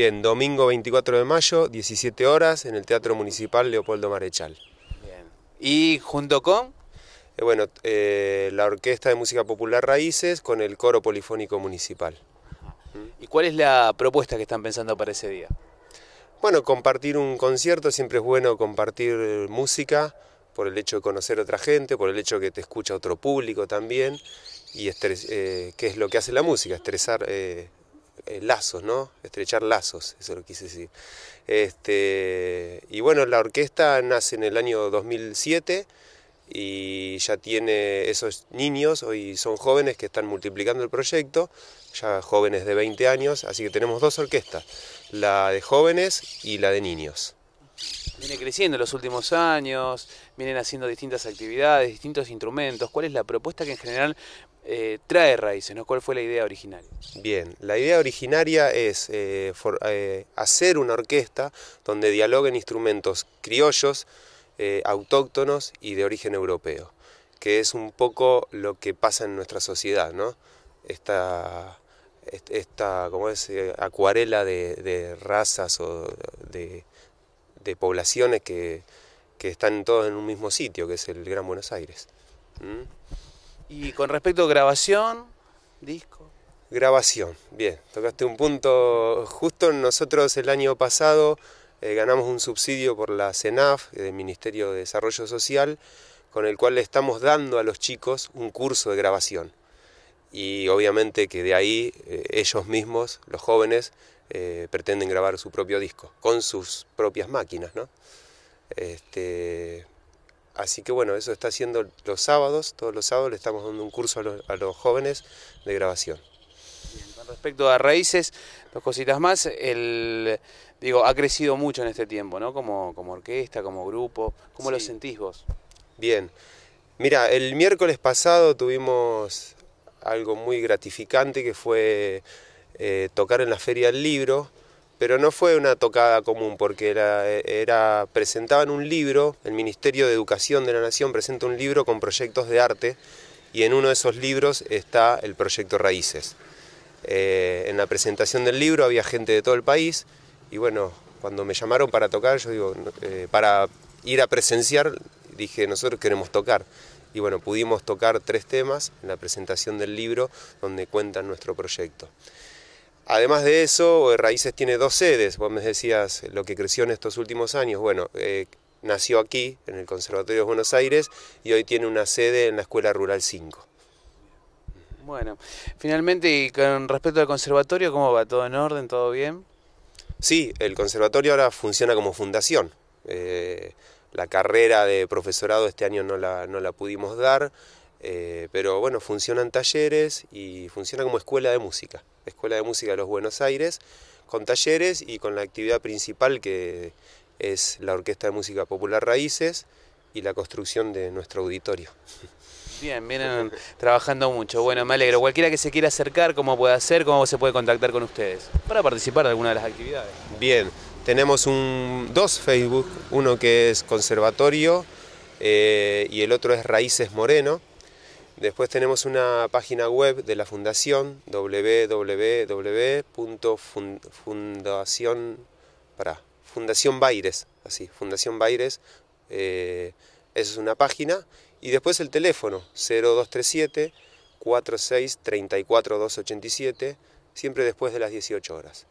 Bien, domingo 24 de mayo, 17 horas, en el Teatro Municipal Leopoldo Marechal. Bien. ¿Y junto con? Eh, bueno, eh, la Orquesta de Música Popular Raíces con el Coro Polifónico Municipal. ¿Y cuál es la propuesta que están pensando para ese día? Bueno, compartir un concierto, siempre es bueno compartir eh, música por el hecho de conocer a otra gente, por el hecho de que te escucha otro público también, y estres- eh, qué es lo que hace la música, estresar eh, lazos, ¿no? Estrechar lazos, eso lo quise decir. Este, y bueno, la orquesta nace en el año 2007 y ya tiene esos niños, hoy son jóvenes que están multiplicando el proyecto, ya jóvenes de 20 años, así que tenemos dos orquestas, la de jóvenes y la de niños. Viene creciendo en los últimos años, vienen haciendo distintas actividades, distintos instrumentos. ¿Cuál es la propuesta que en general eh, trae Raíces? ¿no? ¿Cuál fue la idea original? Bien, la idea originaria es eh, eh, hacer una orquesta donde dialoguen instrumentos criollos, autóctonos y de origen europeo, que es un poco lo que pasa en nuestra sociedad, ¿no? Esta, est- esta como es, acuarela de razas o de, de poblaciones que, que están todos en un mismo sitio, que es el Gran Buenos Aires. ¿Mm? Y con respecto a grabación, disco. Grabación, bien, tocaste un punto. Justo nosotros el año pasado eh, ganamos un subsidio por la CENAF, eh, del Ministerio de Desarrollo Social, con el cual le estamos dando a los chicos un curso de grabación. Y obviamente que de ahí eh, ellos mismos, los jóvenes, eh, pretenden grabar su propio disco, con sus propias máquinas, ¿no? Este, así que bueno, eso está haciendo los sábados, todos los sábados le estamos dando un curso a los- a los jóvenes de grabación. Con respecto a Raíces, dos cositas más. El, digo, ha crecido mucho en este tiempo, ¿no? Como, como orquesta, como grupo. ¿Cómo lo sentís vos? Bien, mira, el miércoles pasado tuvimos algo muy gratificante que fue eh, tocar en la Feria del Libro, pero no fue una tocada común porque era, era, presentaban un libro, el Ministerio de Educación de la Nación presenta un libro con proyectos de arte y en uno de esos libros está el proyecto Raíces. Eh, en la presentación del libro había gente de todo el país y bueno, cuando me llamaron para tocar, yo digo, eh, para ir a presenciar, dije, nosotros queremos tocar. Y bueno, pudimos tocar tres temas en la presentación del libro donde cuentan nuestro proyecto. Además de eso, eh, Raíces tiene dos sedes. Vos me decías lo que creció en estos últimos años. Bueno, eh, nació aquí, en el Conservatorio de Buenos Aires, y hoy tiene una sede en la Escuela Rural 5. Bueno, finalmente, y con respecto al conservatorio, ¿cómo va? ¿Todo en orden? ¿Todo bien? Sí, el conservatorio ahora funciona como fundación. Eh, la carrera de profesorado este año no la, no la pudimos dar, eh, pero bueno, funcionan talleres y funciona como escuela de música. Escuela de Música de los Buenos Aires, con talleres y con la actividad principal que es la Orquesta de Música Popular Raíces y la construcción de nuestro auditorio. Bien, vienen trabajando mucho. Bueno, me alegro. Cualquiera que se quiera acercar, ¿cómo puede hacer? ¿Cómo se puede contactar con ustedes? Para participar de alguna de las actividades. Bien, tenemos un, dos Facebook, uno que es Conservatorio eh, y el otro es Raíces Moreno. Después tenemos una página web de la fundación www.fundación para Fundación Baires, así, Fundación Baires, eh, esa es una página y después el teléfono 0237 46 34 287, siempre después de las 18 horas.